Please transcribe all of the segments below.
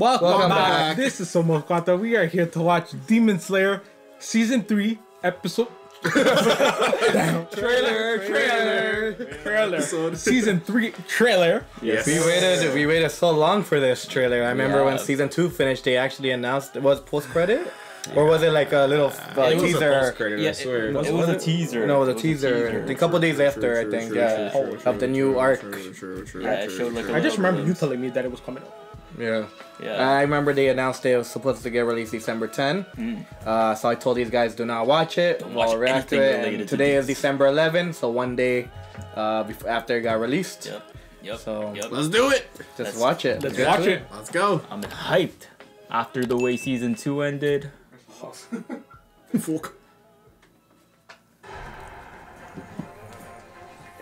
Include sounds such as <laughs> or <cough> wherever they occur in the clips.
Welcome, Welcome back. back. This is Somos Cuatro. We are here to watch Demon Slayer Season 3, Episode. <laughs> Damn. Trailer, trailer, trailer. Episode. Season 3 trailer. Yes. We waited. We waited so long for this trailer. I remember when season two finished, they actually announced it was post credit, or was it like a little uh, it was a teaser? post-credit, I swear. it, Was it it- was a was it? teaser. No, it was a It teaser. A couple days after, I think, yeah, of the new arc. Yeah, it showed like a I just little remember you glimpse. telling me that it was coming up. Yeah. Yeah. I remember they announced it was supposed to get released December 10. Uh, so I told these guys do not watch it. Don't watch We'll react to anything it. related And to today is. December 11, so one day uh, before, after it got released. Yep. Yep. So- yep. Let's do it. Just Let's- watch it. Let's Get watch to it. Let's go. I'm hyped after the way season two ended. <laughs> Fuck.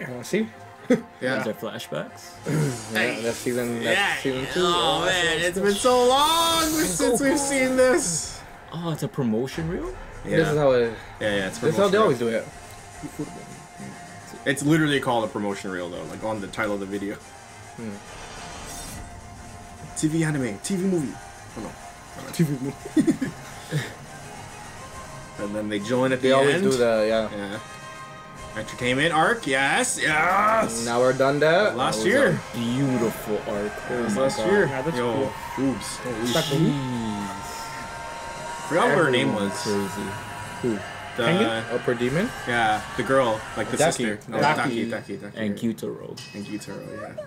You wanna see? <laughs> Yeah. These are flashbacks. <clears throat> Yeah, that's season. That's season two. Oh, oh man, it's been so long since we've <laughs> seen this. Oh, it's a promotion reel. Yeah. This is how it. yeah, yeah, it's This is how they promotion always do it. It's literally called a promotion reel though, like on the title of the video. Hmm. TV anime, TV movie. Oh no. TV movie. <laughs> And then they join at They the always end. do the yeah. Yeah. Entertainment arc, yes, yes. Now we're done that. last That was year. Beautiful arc. It Oh was my last God. year. Yeah, that's Yo, cool. boobs. Holy Stuck shit. Jeez. Forgot what her name was. Crazy. Who? The, Penguin? Upper demon. yeah, the girl, like the Daki. sister. No, Daki. Daki, Daki, Daki. And Gyutaro. And Gyutaro, yeah.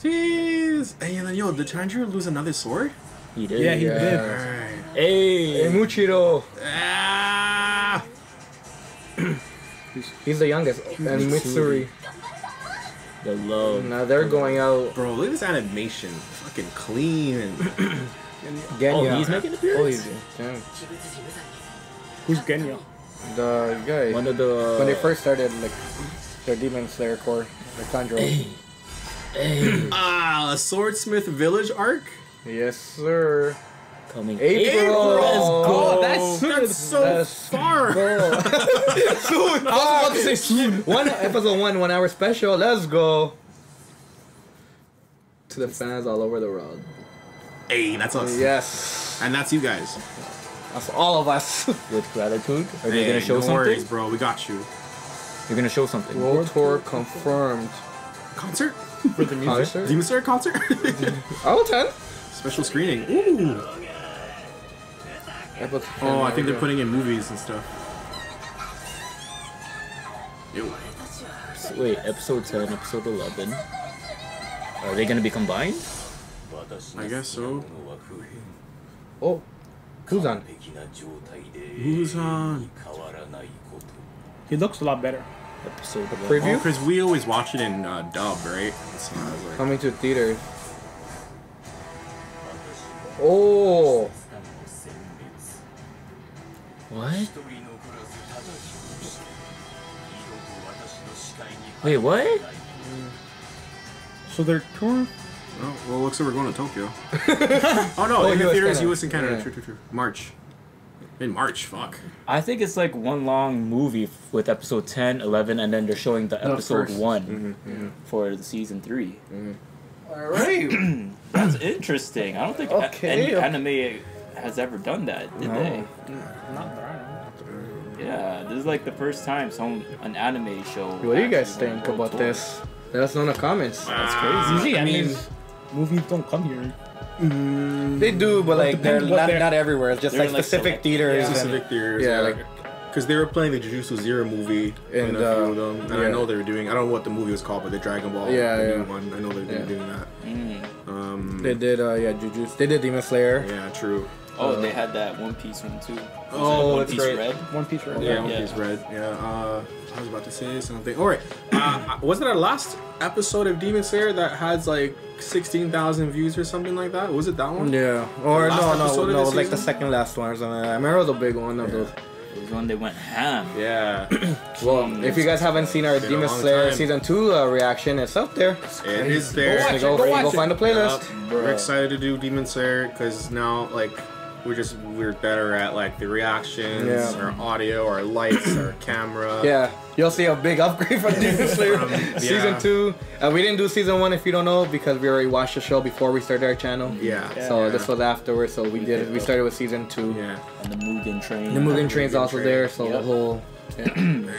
Jeez. Hey, and then yo, did Tanjiro lose another sword? He did. Yeah, he Yeah. did. Alright. Hey. Hey, Muichiro. Ah! He's the youngest. And Mitsuri. The love. Now they're going out. Bro, look at this animation. Fucking clean and <clears throat> Genya. Oh, he's making an Oh, he's yeah. Who's Genya? the guy. One of the. when they first started, like their Demon Slayer Corps, the Kandro. Hey. <clears throat> ah, a swordsmith village arc. yes, sir. Coming. April. Let's go. Oh, that's soon. That's so That's far. Go. soon. <laughs> I was about to say soon. One episode one, one hour special. Let's go. To the fans all over the world. Hey, that's us. Yes. And that's you guys. That's all of us. <laughs> With gratitude. Are they Hey, gonna show no something? worries, bro. We got you. You're gonna show something. World tour confirmed. Concert? For the music. Concert? Demon Slayer concert? <laughs> Oh, 10. Special screening. Ooh. Episode Oh, I 10, think they're putting in movies and stuff. Ew. Wait, episode 10, episode 11. Are they gonna be combined? I guess so. Oh, who's on? Who's on? He looks a lot better. Episode 11. Preview? Oh, because we always watch it in uh, dub, right? So like, Coming to theaters. Oh, What? Wait, what? So they're touring. oh, well, looks like we're going to Tokyo. <laughs> oh no, Oh, in the US, theaters, Canada. US and Canada. Yeah. True, true, true. March. In March, fuck. I think it's like one long movie with episode 10, 11, and then they're showing the episode first. 1 mm-hmm, mm-hmm. for the season 3. Mm-hmm. all right. <clears throat> That's interesting. I don't think a- Okay. any anime has ever done that, did No. they? Not that Yeah, this is like the first time some an anime show. What do you guys think about tour. this? Let us know in the comments. That's crazy. Usually, I I mean- mean, movies don't come here. They do, but like they're not, they're- not everywhere. It's just They're like in, like, specific select- theaters. Yeah. Specific theaters. Yeah, Yeah, like- Because they were playing the Jujutsu Zero movie in And, a few uh, of them. And yeah. I know they were doing, I don't know what the movie was called, but the Dragon Ball Yeah, the yeah. new one. I know they're Yeah. doing that. Mm. Um, They did, uh, yeah, Jujutsu. They did Demon Slayer. yeah, true. Oh, Uh, they had that One Piece one too. Was Oh, it One that's Piece great. Red. One Piece Red. Yeah, Yeah. One Piece Red. Yeah, uh, I was about to say something. All right, uh, wasn't our last episode of Demon Slayer that has like sixteen thousand views or something like that? Was it that one? Yeah, or Last no, no, no, it was like the second last one or something. I remember it was a big one of Yeah. those. It was when they went ham. Yeah, Well, if you guys haven't seen our Demon Slayer time. season two uh, reaction, it's up there. it is So there. watch go, it, go watch go it. find the playlist. Yup. We're excited to do Demon Slayer because now, like, we're just we're better at like the reactions, Yeah. our audio, our lights, our camera. Yeah, you'll see a big upgrade from <laughs> Demon Slayer Um, <laughs> season two. Uh, we didn't do season one if you don't know because we already watched the show before we started our channel. Yeah. So yeah. this was afterwards. So we did. We started with season two. Yeah. And the Mugen train. The Mugen Train's also Train. there. So the Yep. Whole. <clears throat>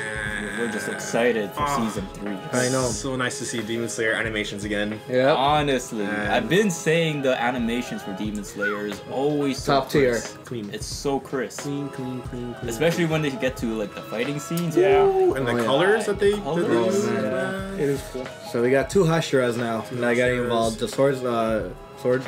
We're just excited for Ah. season three. I know. So nice to see Demon Slayer animations again. Yeah. Honestly, And- I've been saying the animations for Demon Slayer is always so Top tier. Clean. It's so crisp, clean, clean, clean, clean. especially when they get to like the fighting scenes. Yeah. Ooh, and the Oh, yeah. colors that they, that they Colors. use. Oh, man. man. It is cool. So we got two Hashiras now that are getting Hashiras. involved. The swords, uh, sword,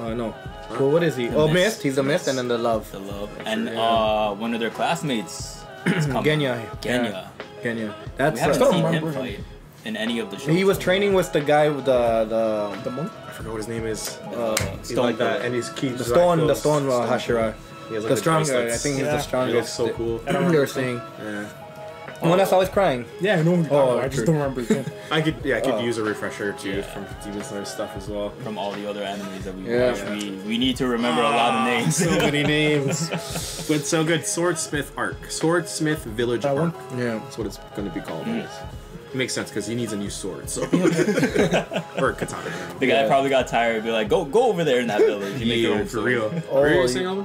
uh, no. Well, what is he? The oh, Mist. Mist. He's the Mist, and then the Love. The love and Yeah. uh, one of their classmates. Is coming. Genya. Genya. Yeah, Genya. We That's. haven't uh, seen him remember him. fight in any of the shows. he was training with the guy with the the The monk. I forgot what his name is. uh, He's Stone like that, and he's keeps the his stone, the stone uh, closed. Hashira. He has, like, The the stronger. I bracelets. think he's Yeah. the strongest. He looks so cool. I They were saying. Yeah. The one that's always crying. Yeah, I know. What you're Oh, talking about. I just don't remember his. <laughs> I could, yeah, I could Oh. use a refresher too Yeah. from Demon Slayer stuff as well. from all the other animes that we Yeah. watch. We we need to remember a lot of names. so many <laughs> names. but so good. Swordsmith Arc. Swordsmith Village That Arc. one? Yeah. That's what it's going to be called. Mm. It makes sense because he needs a new sword. So <laughs> or katana. The guy Yeah. probably got tired and be like, go go over there in that village. You make your Yeah, own for sword." real. Oh, Were you you- saying Elvin?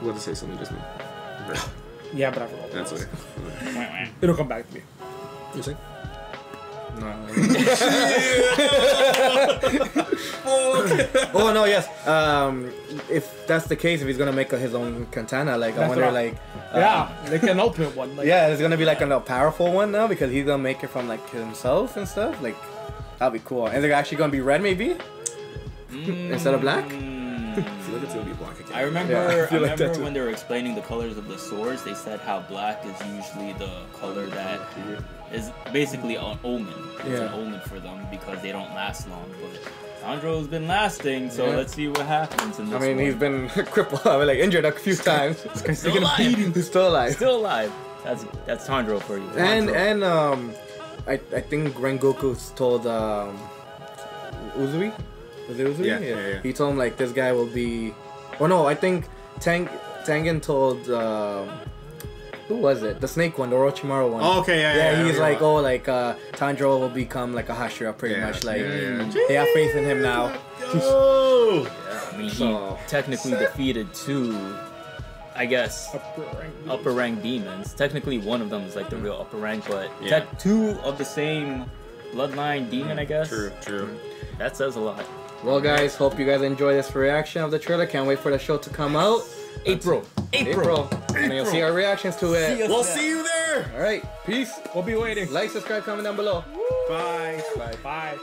What to say something just now? Yeah, but I forgot. That's okay. <laughs> It'll come back to me. You saying? <laughs> Oh no, yes. Um, if that's the case, if he's gonna make his own katana, like I That's wonder, what I- like, uh, Yeah, like an ultimate one. Like, yeah, it's gonna be like a powerful one now because he's gonna make it from like himself and stuff. Like, that'd be cool. And they're actually gonna be red, maybe. Instead of black? I feel like it's gonna be black again. I remember, Yeah, I I, like remember too. when they were explaining the colors of the swords, they said how black is usually the color that is basically an omen. It's an omen for them because they don't last long. But Tanjiro's been lasting, so Yeah. let's see what happens in I mean, one. he's been <laughs> crippled, like injured a few times. <laughs> He's still alive. he's still alive. Still alive. That's that's Tanjiro for you. and Tanjiro. and um, I I think Rengoku's told um, Uzui, was it Uzui? Yeah, yeah, yeah. He told him like this guy will be, oh no, I think Tang Tengen told um, who was it? The snake one, the Orochimaru one. Oh, okay, yeah, yeah. yeah he's yeah, like, yeah. oh, like uh, Tanjiro will become like a Hashira, pretty Yeah, much. Like yeah, yeah. they have faith in him now. Oh! I mean, he So- technically defeated two, I guess, upper rank. upper rank demons. Technically, one of them is like the real upper rank, but Yeah. tech two of the same bloodline demon, I guess. True, true. That says a lot. Well, guys, hope you guys enjoy this reaction of the trailer. Can't wait for the show to come out. April. April, and you'll see our reactions to it. See We'll there. see you there! All right, peace. We'll be waiting. Like, subscribe, comment down below. Bye. Bye. Bye.